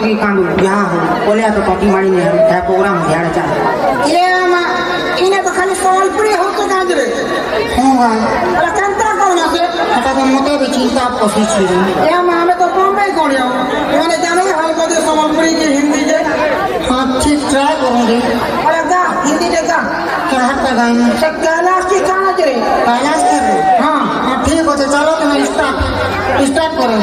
जा है की हजगी कांदू बियाह हो। बोले तो टोटी मारी ने है। प्रोग्राम ध्यान चा ये मा। इने तो खाली सोलपुरी हो तो गाज रे होगा अरे कंता कौन से हटा तो मते भी चिंता पसी छी ये मा हमें तो बॉम्बे कौन हो? मैंने जाने हाल को दे सोलपुरी की हिंदी के। हाँ ठीक ट्राई करूँगी। अरे गा हिंदी के गा क्या हटता गाएँगे सब कैलाश की कहाँ रे कैलाश कर रहे हाँ हाँ ठीक हो तो चलो तो मैं स्टार्ट स्टार्ट करो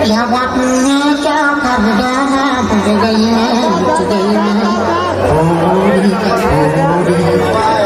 बात मैं क्या कर डाला बुझ गई मैं बुझ गई मैं होरी होरी तेरी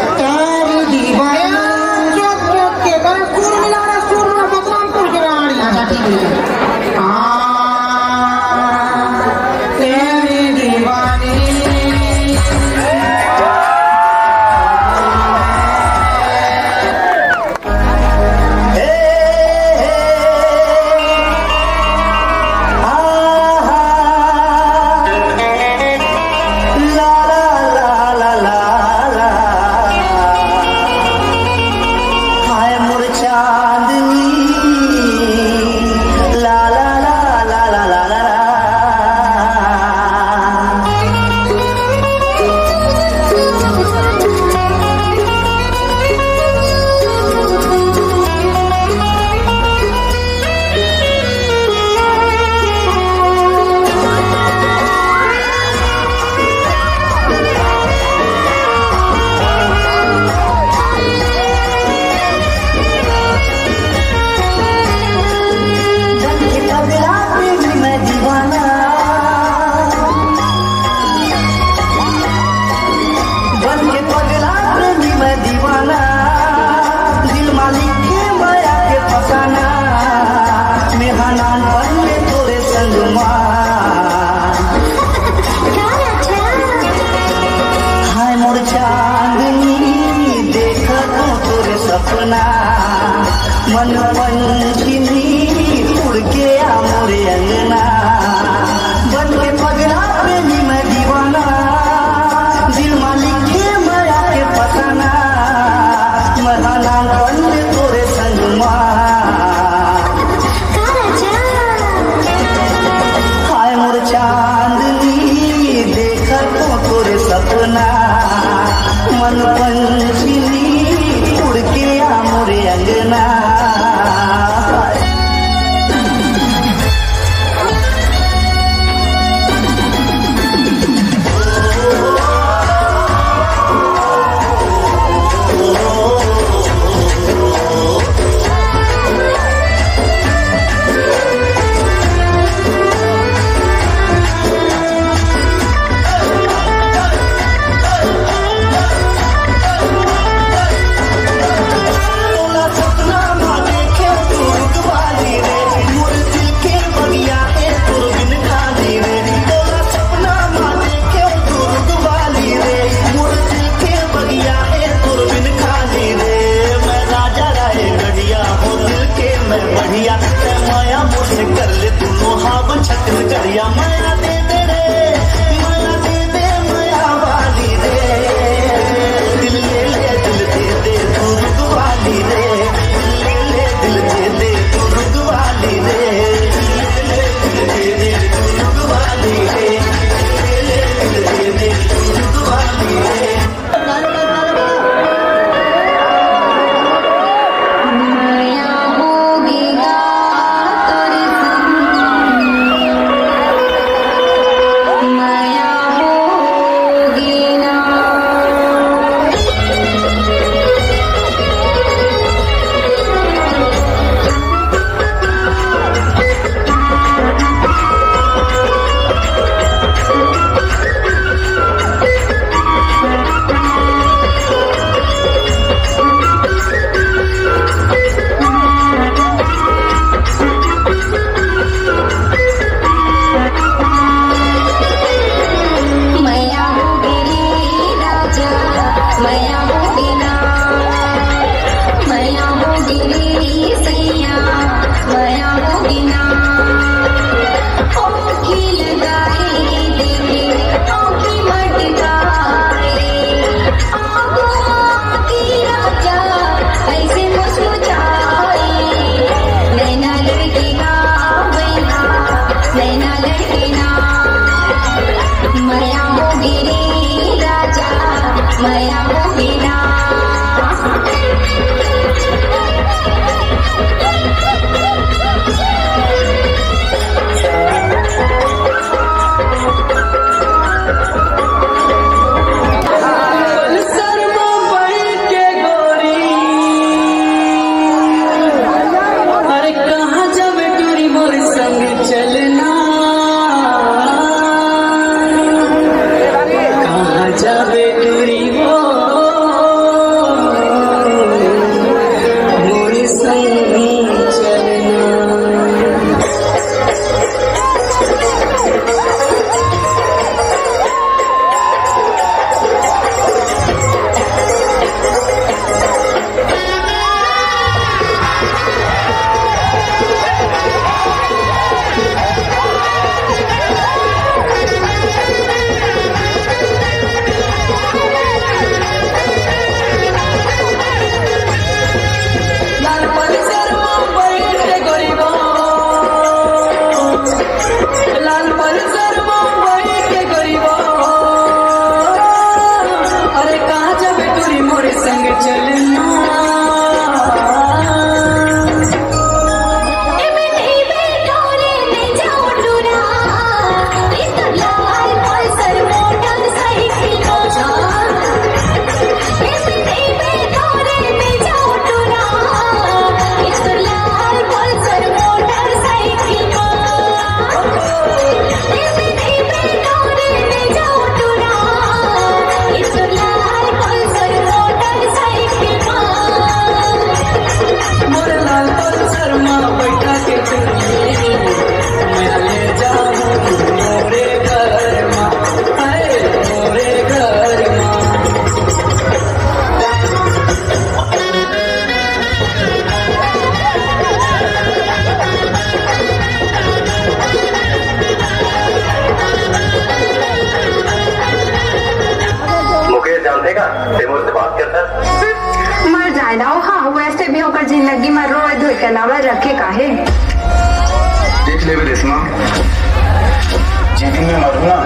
जिस दिन मैं मरू ना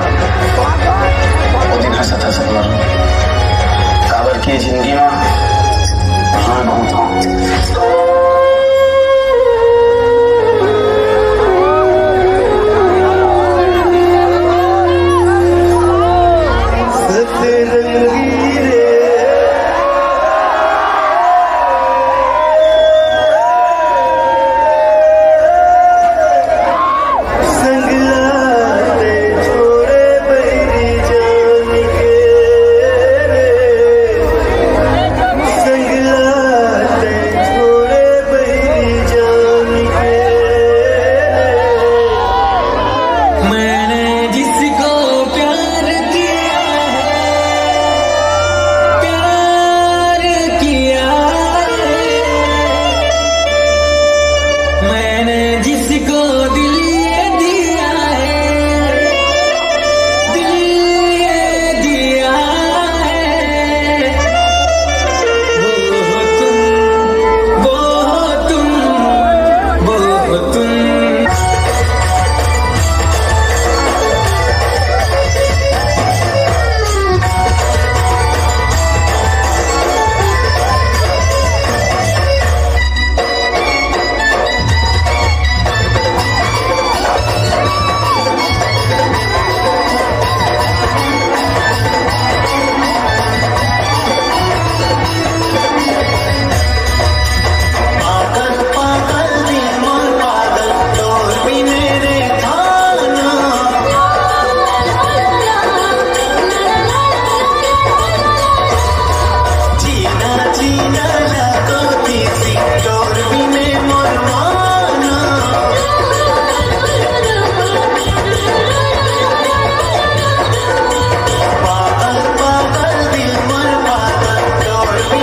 वो दिन हंसत हंसत मरू काबर की ज़िंदगी में? हाँ बहुत हूँ।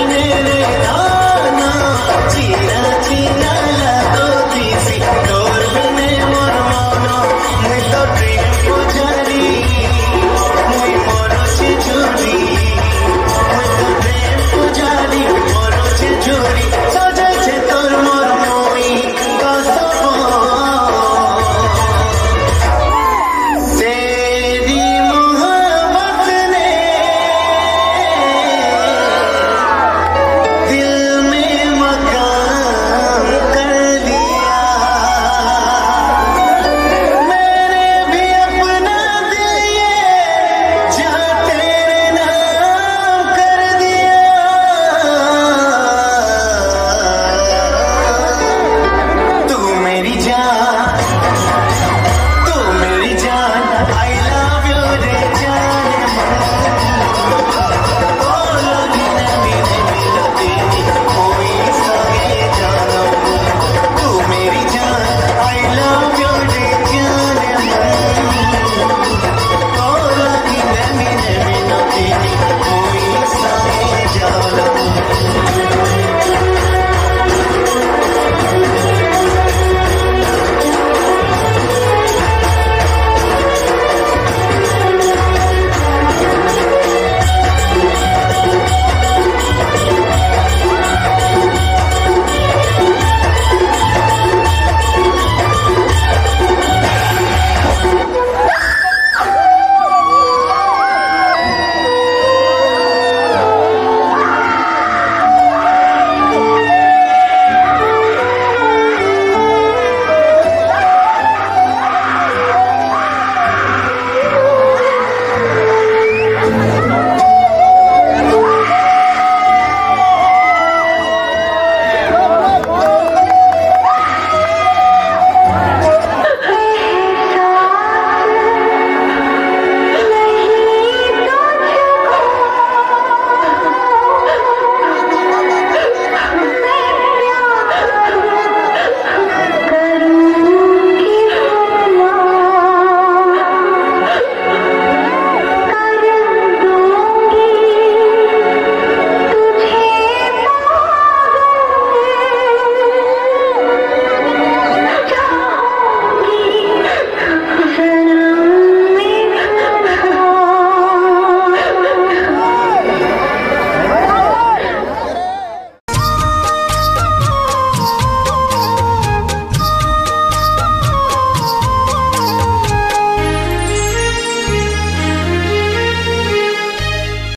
मेरे